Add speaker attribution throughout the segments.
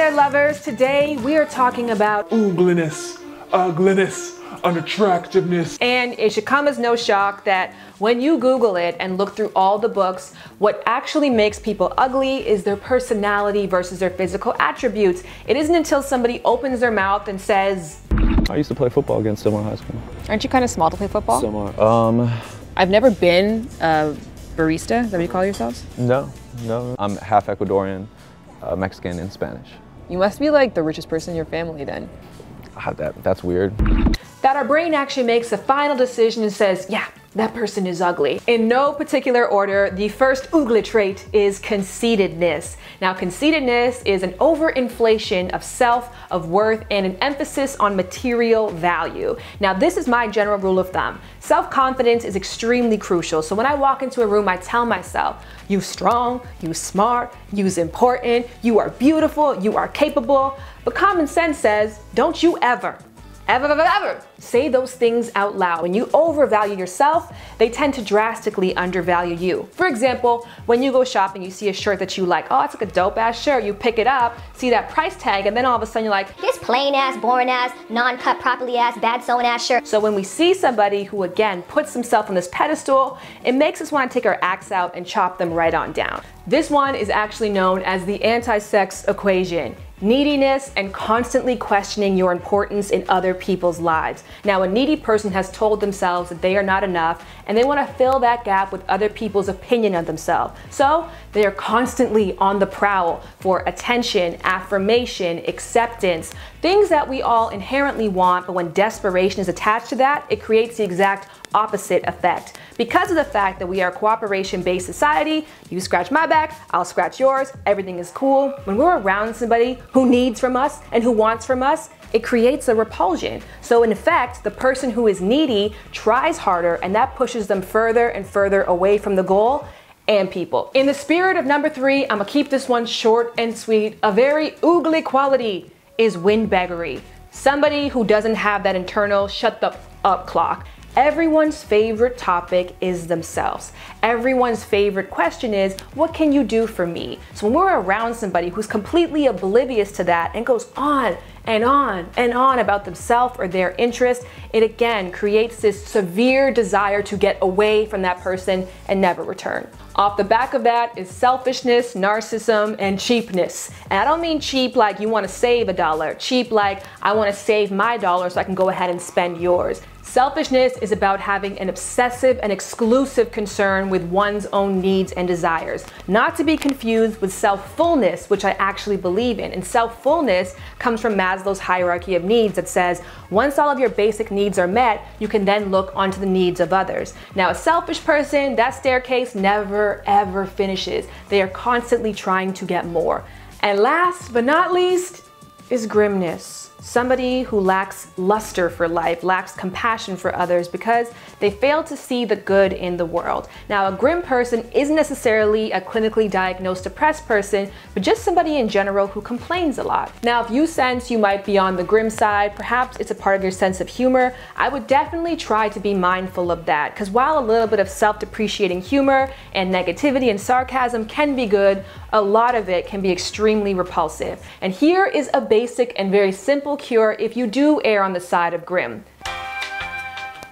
Speaker 1: there, lovers. Today we are talking about
Speaker 2: oogliness, ugliness, unattractiveness.
Speaker 1: And it should come as no shock that when you Google it and look through all the books, what actually makes people ugly is their personality versus their physical attributes. It isn't until somebody opens their mouth and says,
Speaker 3: I used to play football against Stillmore High School.
Speaker 4: Aren't you kind of small to play football?
Speaker 3: Stillmore. Um,
Speaker 4: I've never been a barista. Is that what you call yourselves?
Speaker 3: No, no. I'm half Ecuadorian, uh, Mexican, and Spanish.
Speaker 4: You must be like the richest person in your family then.
Speaker 3: Ah, that, that's weird.
Speaker 1: That our brain actually makes a final decision and says, yeah, that person is ugly. In no particular order, the first ugly trait is conceitedness. Now, conceitedness is an overinflation of self, of worth, and an emphasis on material value. Now, this is my general rule of thumb. Self-confidence is extremely crucial. So when I walk into a room, I tell myself, you strong, you smart, you's important, you are beautiful, you are capable. But common sense says, don't you ever ever, ever, ever say those things out loud. When you overvalue yourself, they tend to drastically undervalue you. For example, when you go shopping, you see a shirt that you like, oh, it's like a dope ass shirt. You pick it up, see that price tag, and then all of a sudden you're like,
Speaker 5: this plain ass, boring ass, non-cut properly ass, bad sewn ass shirt.
Speaker 1: So when we see somebody who again puts himself on this pedestal, it makes us want to take our axe out and chop them right on down. This one is actually known as the anti-sex equation neediness, and constantly questioning your importance in other people's lives. Now, a needy person has told themselves that they are not enough and they want to fill that gap with other people's opinion of themselves. So, they are constantly on the prowl for attention, affirmation, acceptance, things that we all inherently want, but when desperation is attached to that, it creates the exact opposite effect. Because of the fact that we are a cooperation based society, you scratch my back, I'll scratch yours, everything is cool. When we're around somebody who needs from us and who wants from us, it creates a repulsion. So, in effect, the person who is needy tries harder and that pushes them further and further away from the goal and people. In the spirit of number three, I'm gonna keep this one short and sweet. A very oogly quality is windbaggery. Somebody who doesn't have that internal shut the up clock. Everyone's favorite topic is themselves. Everyone's favorite question is, what can you do for me? So when we're around somebody who's completely oblivious to that and goes on and on and on about themselves or their interest, it again creates this severe desire to get away from that person and never return. Off the back of that is selfishness, narcissism, and cheapness. And I don't mean cheap like you want to save a dollar, cheap like I want to save my dollar so I can go ahead and spend yours. Selfishness is about having an obsessive and exclusive concern with one's own needs and desires, not to be confused with self-fullness, which I actually believe in. And self-fullness comes from Maslow's hierarchy of needs that says once all of your basic needs are met, you can then look onto the needs of others. Now, a selfish person, that staircase never ever finishes. They are constantly trying to get more. And last but not least is grimness somebody who lacks luster for life, lacks compassion for others because they fail to see the good in the world. Now, a grim person isn't necessarily a clinically diagnosed depressed person, but just somebody in general who complains a lot. Now, if you sense you might be on the grim side, perhaps it's a part of your sense of humor, I would definitely try to be mindful of that because while a little bit of self-depreciating humor and negativity and sarcasm can be good, a lot of it can be extremely repulsive. And here is a basic and very simple cure if you do err on the side of grim.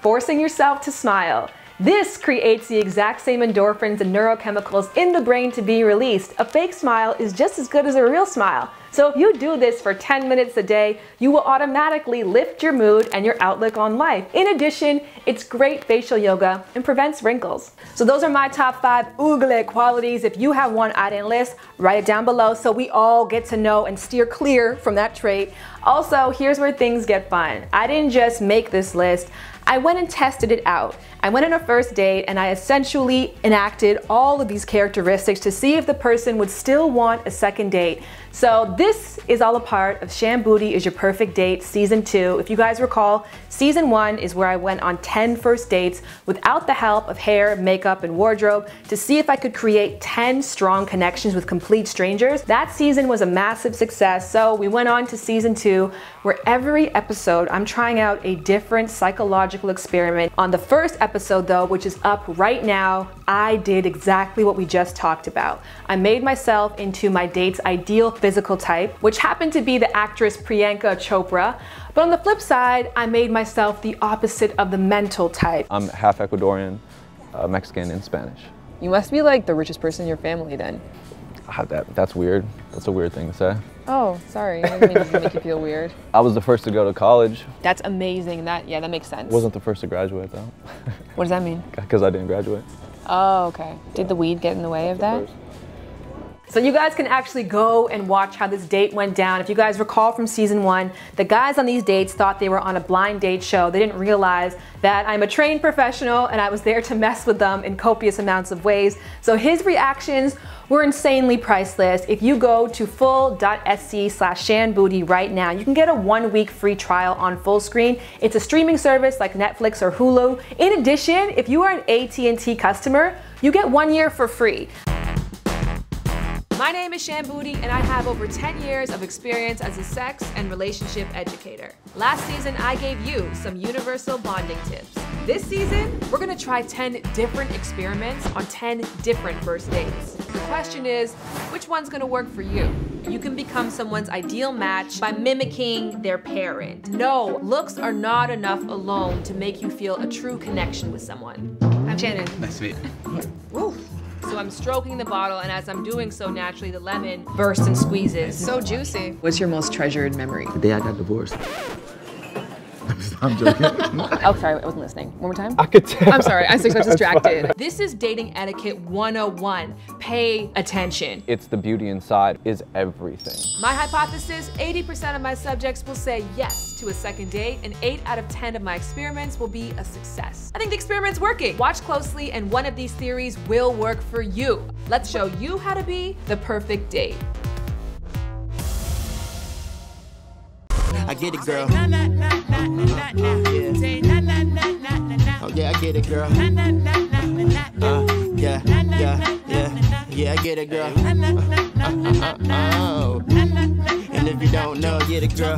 Speaker 1: Forcing yourself to smile. This creates the exact same endorphins and neurochemicals in the brain to be released. A fake smile is just as good as a real smile. So if you do this for 10 minutes a day, you will automatically lift your mood and your outlook on life. In addition, it's great facial yoga and prevents wrinkles. So those are my top five oogle qualities. If you have one I didn't list, write it down below so we all get to know and steer clear from that trait. Also, here's where things get fun. I didn't just make this list. I went and tested it out. I went on a first date and I essentially enacted all of these characteristics to see if the person would still want a second date. So this is all a part of Shan Boody is Your Perfect Date Season 2. If you guys recall, Season 1 is where I went on 10 first dates without the help of hair, makeup, and wardrobe to see if I could create 10 strong connections with complete strangers. That season was a massive success, so we went on to Season 2 where every episode I'm trying out a different psychological experiment. On the first episode though, which is up right now, I did exactly what we just talked about. I made myself into my date's ideal physical type, which happened to be the actress Priyanka Chopra. But on the flip side, I made myself the opposite of the mental type.
Speaker 3: I'm half Ecuadorian, uh, Mexican, and Spanish.
Speaker 4: You must be like the richest person in your family then.
Speaker 3: Ah, that, that's weird. That's a weird thing to say.
Speaker 4: Oh, sorry. I didn't mean to make you feel weird.
Speaker 3: I was the first to go to college.
Speaker 4: That's amazing. That yeah, that makes sense.
Speaker 3: Wasn't the first to graduate though,
Speaker 4: What does that mean?
Speaker 3: because I didn't graduate.
Speaker 4: Oh, okay. Did the weed get in the way of that?
Speaker 1: So you guys can actually go and watch how this date went down. If you guys recall from season one, the guys on these dates thought they were on a blind date show. They didn't realize that I'm a trained professional and I was there to mess with them in copious amounts of ways. So his reactions were insanely priceless. If you go to full.sc slash shanboody right now, you can get a one week free trial on full screen. It's a streaming service like Netflix or Hulu. In addition, if you are an AT&T customer, you get one year for free. My name is Shan Boody, and I have over 10 years of experience as a sex and relationship educator. Last season, I gave you some universal bonding tips. This season, we're gonna try 10 different experiments on 10 different first dates. The question is, which one's gonna work for you? You can become someone's ideal match by mimicking their parent. No, looks are not enough alone to make you feel a true connection with someone. I'm Shannon.
Speaker 6: Nice to meet you.
Speaker 1: So I'm stroking the bottle, and as I'm doing so, naturally the lemon bursts and squeezes.
Speaker 4: So juicy. What's your most treasured memory?
Speaker 6: The day I got divorced. I'm joking.
Speaker 4: Oh, sorry, I wasn't listening. One more time.
Speaker 3: I could tell.
Speaker 4: I'm sorry, I was so distracted.
Speaker 1: This is dating etiquette 101. Pay attention.
Speaker 3: It's the beauty inside is everything.
Speaker 1: My hypothesis 80% of my subjects will say yes to a second date, and 8 out of 10 of my experiments will be a success. I think the experiment's working. Watch closely, and one of these theories will work for you. Let's show you how to be the perfect date.
Speaker 7: I get it, girl. Oh yeah, I get it, girl. Uh, yeah, yeah, yeah, yeah, I get it, girl. Oh, and if you don't know, get it, girl.